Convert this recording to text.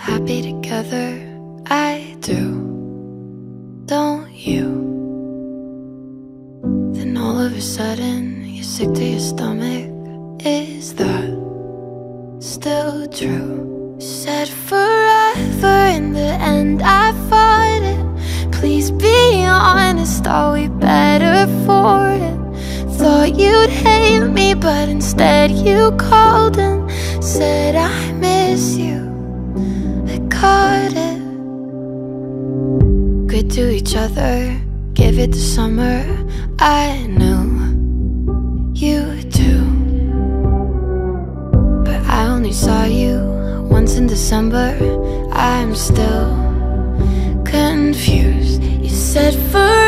happy together. I do, don't you? Then all of a sudden, you're sick to your stomach. Is that still true? You said forever in the end, I fought it. Please be honest, are we better for it? Thought you'd hate me, but instead you called and said, I miss you. Caught it. Good to each other, give it to summer. I knew you too. But I only saw you once in December. I'm still confused. You said for